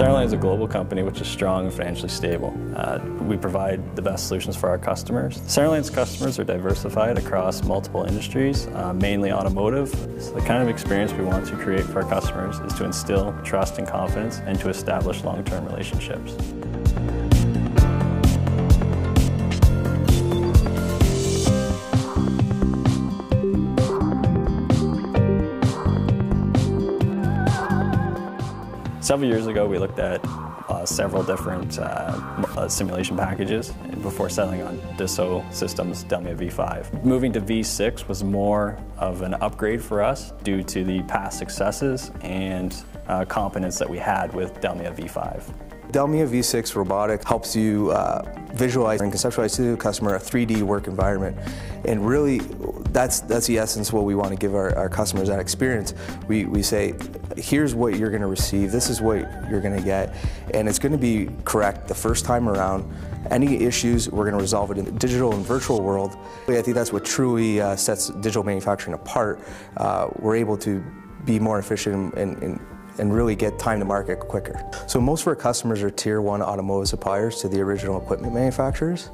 Centerline is a global company which is strong and financially stable. Uh, we provide the best solutions for our customers. Centerline's customers are diversified across multiple industries, uh, mainly automotive. So the kind of experience we want to create for our customers is to instill trust and confidence and to establish long-term relationships. Several years ago, we looked at uh, several different uh, uh, simulation packages before settling on Dassault Systems Delmia V5. Moving to V6 was more of an upgrade for us due to the past successes and uh, competence that we had with Delmia V5. Delmia V6 Robotic helps you uh, visualize and conceptualize to the customer a 3D work environment. And really, that's, that's the essence what we want to give our, our customers that experience. We, we say, here's what you're going to receive, this is what you're going to get, and it's going to be correct the first time around. Any issues, we're going to resolve it in the digital and virtual world. I think that's what truly uh, sets digital manufacturing apart. Uh, we're able to be more efficient and, and and really get time to market quicker. So most of our customers are tier one automotive suppliers to the original equipment manufacturers.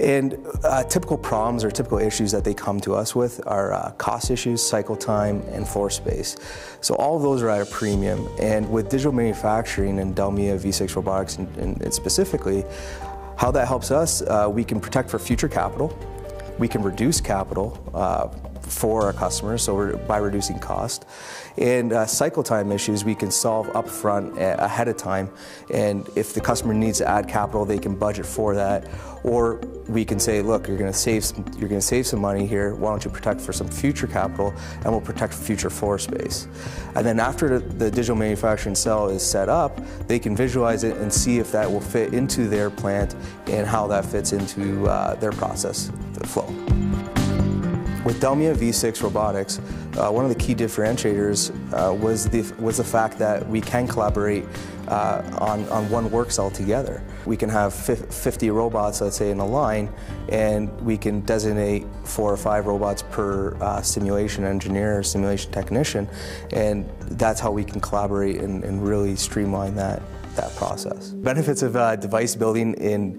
And uh, typical problems or typical issues that they come to us with are uh, cost issues, cycle time, and floor space. So all of those are at a premium. And with digital manufacturing and Delmia V6 Robotics and, and, and specifically, how that helps us, uh, we can protect for future capital, we can reduce capital uh, for our customers, so by reducing cost. And uh, cycle time issues we can solve upfront ahead of time. And if the customer needs to add capital, they can budget for that. Or we can say, look, you're going to save some, you're going to save some money here. Why don't you protect for some future capital, and we'll protect future floor space. And then after the digital manufacturing cell is set up, they can visualize it and see if that will fit into their plant and how that fits into uh, their process, the flow. With Delmia V6 Robotics, uh, one of the key differentiators uh, was, the, was the fact that we can collaborate uh, on, on one work cell together. We can have 50 robots, let's say, in a line, and we can designate four or five robots per uh, simulation engineer or simulation technician, and that's how we can collaborate and, and really streamline that that process. Benefits of uh, device building in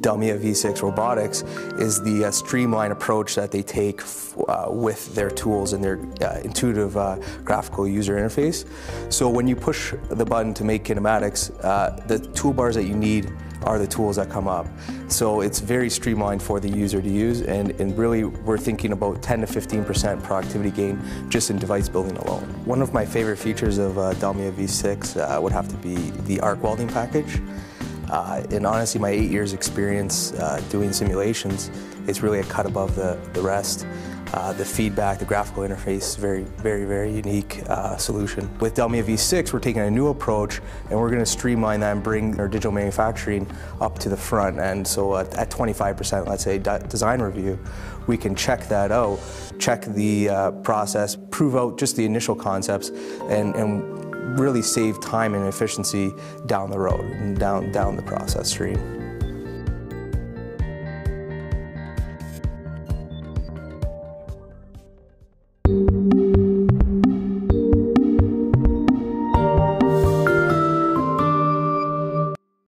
Delmia V6 Robotics is the uh, streamlined approach that they take uh, with their tools and their uh, intuitive uh, graphical user interface. So when you push the button to make kinematics, uh, the toolbars that you need are the tools that come up. So it's very streamlined for the user to use and, and really we're thinking about 10 to 15% productivity gain just in device building alone. One of my favorite features of uh, Delmia V6 uh, would have to be the arc welding package. Uh, and honestly, my eight years experience uh, doing simulations, it's really a cut above the, the rest. Uh, the feedback, the graphical interface, very, very, very unique uh, solution. With Delmia V6, we're taking a new approach and we're going to streamline that and bring our digital manufacturing up to the front. And so at, at 25%, let's say, design review, we can check that out, check the uh, process, prove out just the initial concepts, and, and really save time and efficiency down the road and down, down the process stream.